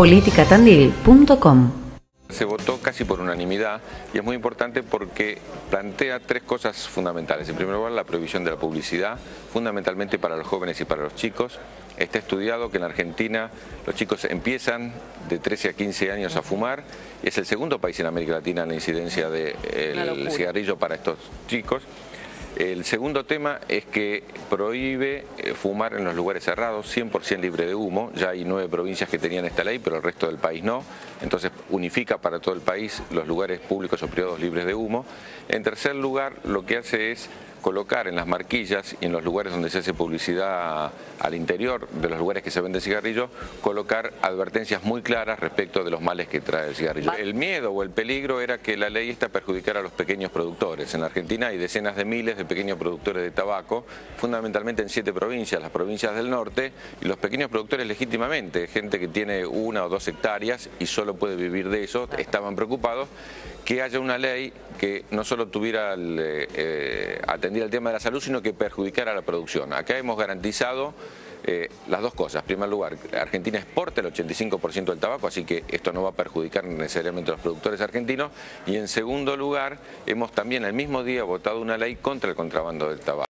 politicatandil.com. Se votó casi por unanimidad y es muy importante porque plantea tres cosas fundamentales. En primer lugar, la prohibición de la publicidad, fundamentalmente para los jóvenes y para los chicos. Está estudiado que en Argentina los chicos empiezan de 13 a 15 años a fumar. Es el segundo país en América Latina en la incidencia del cigarrillo para estos chicos. El segundo tema es que prohíbe eh, fumar en los lugares cerrados, 100% libre de humo. Ya hay nueve provincias que tenían esta ley, pero el resto del país no. Entonces unifica para todo el país los lugares públicos o privados libres de humo. En tercer lugar, lo que hace es colocar en las marquillas y en los lugares donde se hace publicidad al interior de los lugares que se vende cigarrillo, colocar advertencias muy claras respecto de los males que trae el cigarrillo. El miedo o el peligro era que la ley esta perjudicara a los pequeños productores. En la Argentina hay decenas de miles de pequeños productores de tabaco, fundamentalmente en siete provincias, las provincias del norte, y los pequeños productores legítimamente, gente que tiene una o dos hectáreas y solo puede vivir de eso, estaban preocupados que haya una ley que no solo tuviera el, eh, eh, atendida el tema de la salud, sino que perjudicara la producción. Acá hemos garantizado eh, las dos cosas. En primer lugar, Argentina exporta el 85% del tabaco, así que esto no va a perjudicar necesariamente a los productores argentinos. Y en segundo lugar, hemos también el mismo día votado una ley contra el contrabando del tabaco.